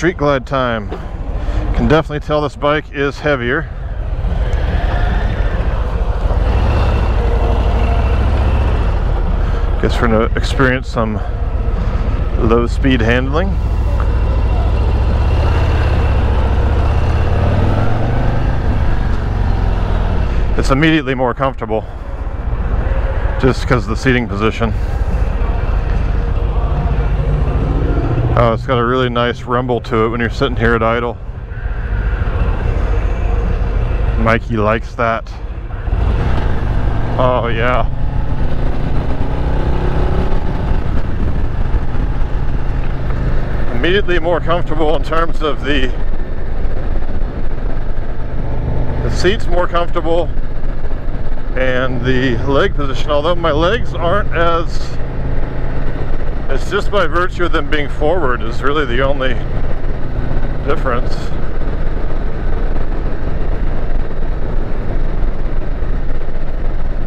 Street Glide time. Can definitely tell this bike is heavier. Guess we're gonna experience some low speed handling. It's immediately more comfortable just because of the seating position. Oh, it's got a really nice rumble to it when you're sitting here at idle. Mikey likes that. Oh yeah. Immediately more comfortable in terms of the the seats more comfortable and the leg position although my legs aren't as it's just by virtue of them being forward is really the only difference.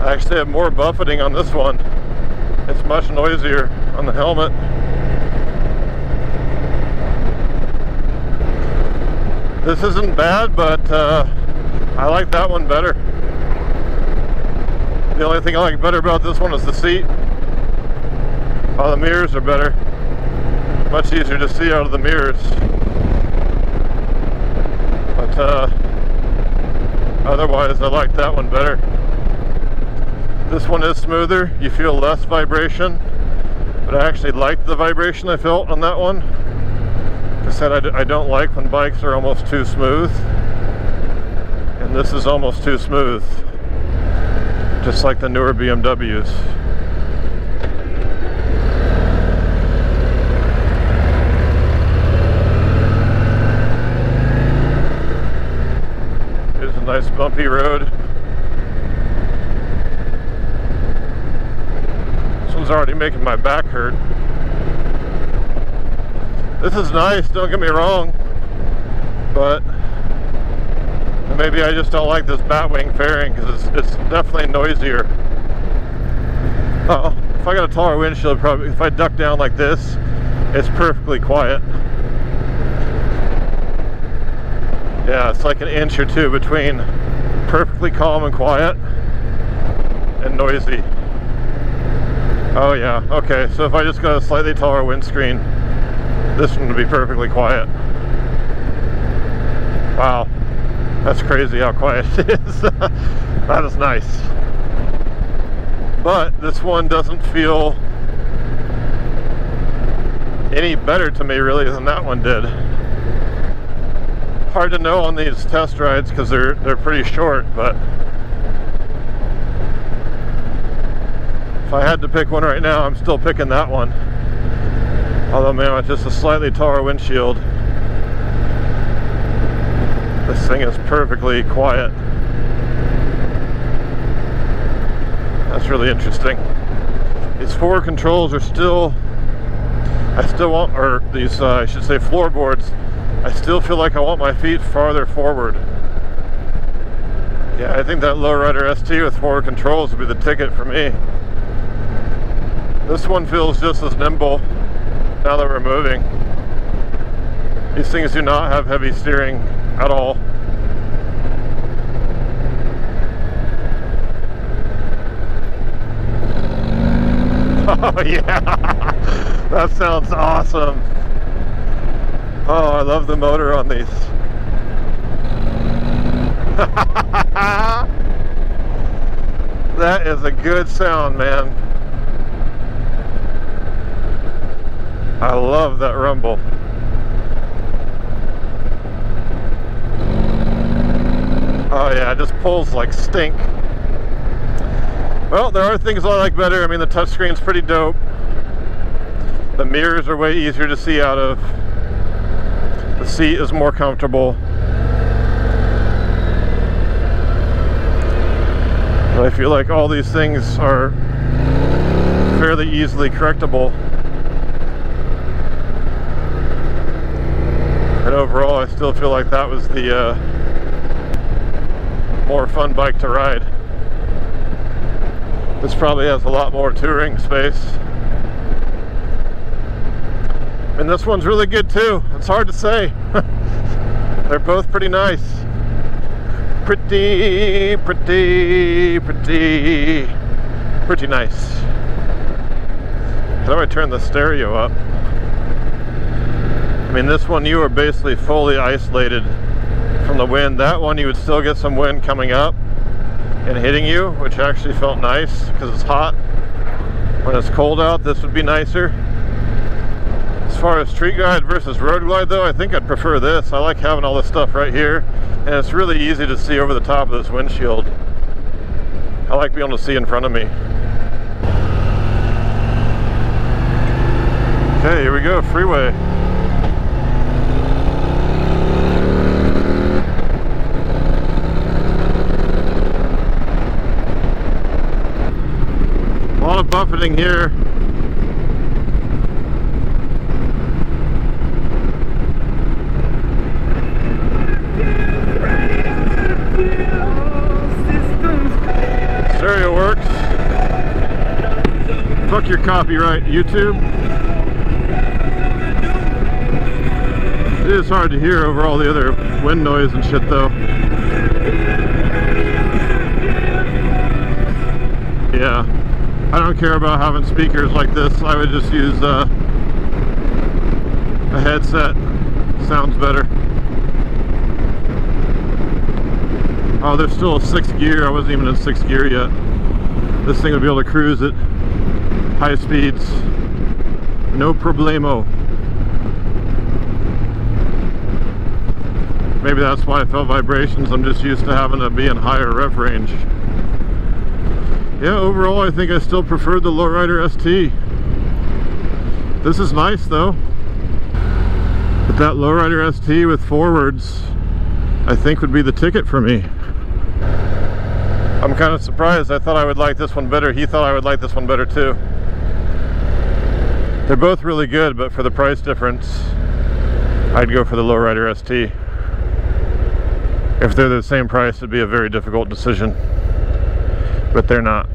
I actually have more buffeting on this one. It's much noisier on the helmet. This isn't bad but uh, I like that one better. The only thing I like better about this one is the seat. Oh, the mirrors are better. Much easier to see out of the mirrors. But uh, otherwise, I like that one better. This one is smoother. You feel less vibration. But I actually liked the vibration I felt on that one. I said I d I don't like when bikes are almost too smooth. And this is almost too smooth just like the newer BMWs. Nice bumpy road. This one's already making my back hurt. This is nice, don't get me wrong, but maybe I just don't like this batwing fairing because it's, it's definitely noisier. Uh oh, if I got a taller windshield, probably if I duck down like this, it's perfectly quiet. Yeah, it's like an inch or two between perfectly calm and quiet and noisy. Oh yeah, okay, so if I just got a slightly taller windscreen, this one would be perfectly quiet. Wow. That's crazy how quiet it is. that is nice. But this one doesn't feel any better to me really than that one did. Hard to know on these test rides because they're they're pretty short, but if I had to pick one right now, I'm still picking that one. Although man, with just a slightly taller windshield, this thing is perfectly quiet. That's really interesting. These four controls are still, I still want, or these, uh, I should say floorboards, I still feel like I want my feet farther forward. Yeah, I think that Low Rider ST with forward controls would be the ticket for me. This one feels just as nimble now that we're moving. These things do not have heavy steering at all. Oh yeah, that sounds awesome. Oh, I love the motor on these. that is a good sound, man. I love that rumble. Oh yeah, it just pulls like stink. Well, there are things I like better. I mean, the touchscreen's pretty dope. The mirrors are way easier to see out of. The seat is more comfortable. But I feel like all these things are fairly easily correctable. And overall, I still feel like that was the uh, more fun bike to ride. This probably has a lot more touring space. And this one's really good too. It's hard to say. They're both pretty nice. Pretty, pretty, pretty, pretty nice. How do I turn the stereo up? I mean, this one you are basically fully isolated from the wind. That one you would still get some wind coming up and hitting you, which actually felt nice because it's hot. When it's cold out, this would be nicer. As far as street glide versus road glide though, I think I'd prefer this. I like having all this stuff right here, and it's really easy to see over the top of this windshield. I like being able to see in front of me. Okay, here we go, freeway. A lot of buffeting here. Your copyright, YouTube. It is hard to hear over all the other wind noise and shit though. Yeah. I don't care about having speakers like this. I would just use uh, a headset. Sounds better. Oh, there's still a sixth gear. I wasn't even in sixth gear yet. This thing would be able to cruise at high speeds. No problemo. Maybe that's why I felt vibrations. I'm just used to having to be in higher rev range. Yeah, overall I think I still prefer the Low Rider ST. This is nice though. But that Low Rider ST with forwards I think would be the ticket for me. I'm kind of surprised. I thought I would like this one better. He thought I would like this one better too. They're both really good, but for the price difference, I'd go for the Low Rider ST. If they're the same price, it'd be a very difficult decision. But they're not.